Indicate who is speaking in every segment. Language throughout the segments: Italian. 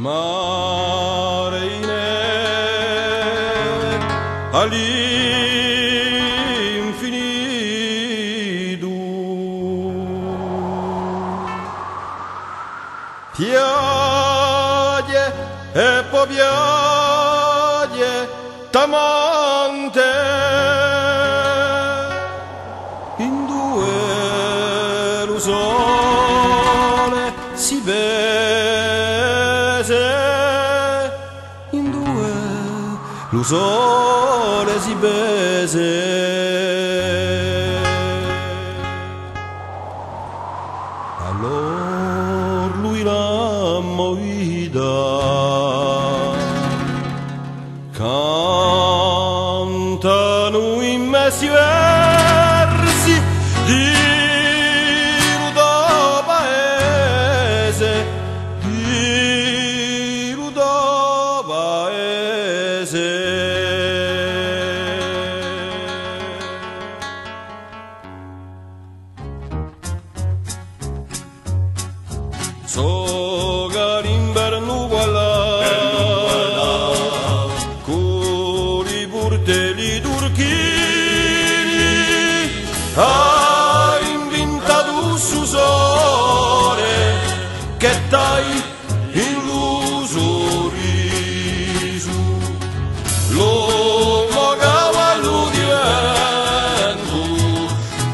Speaker 1: mare in all'infinito piagne e poi piagne tamante bese in due lo sole si bese allora lui la movida cantano in messi So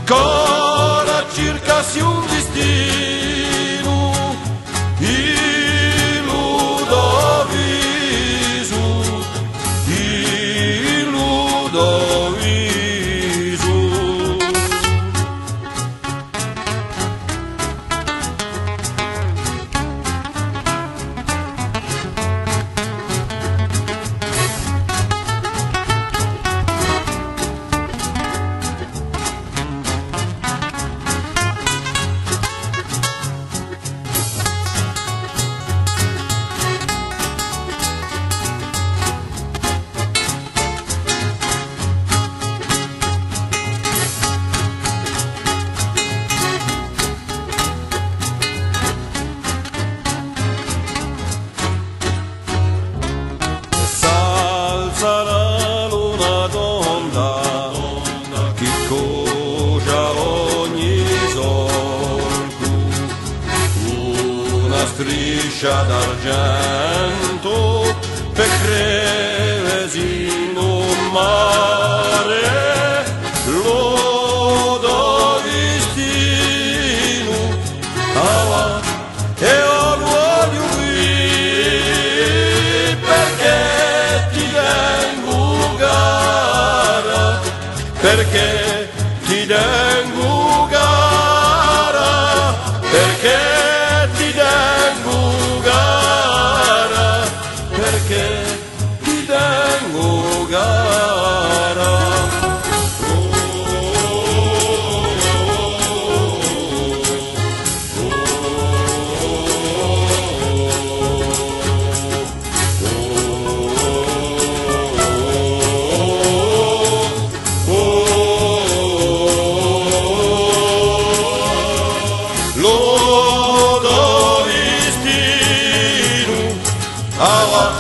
Speaker 1: Cara circa si un destino. Una striscia d'argento per crevesi in un mare. Lodo destino ah, e ho voglio qui perché ti tengo cara perché ti tengo ah,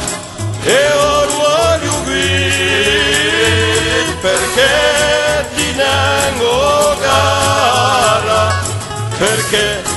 Speaker 1: e ora qui perché ti tengo cara perché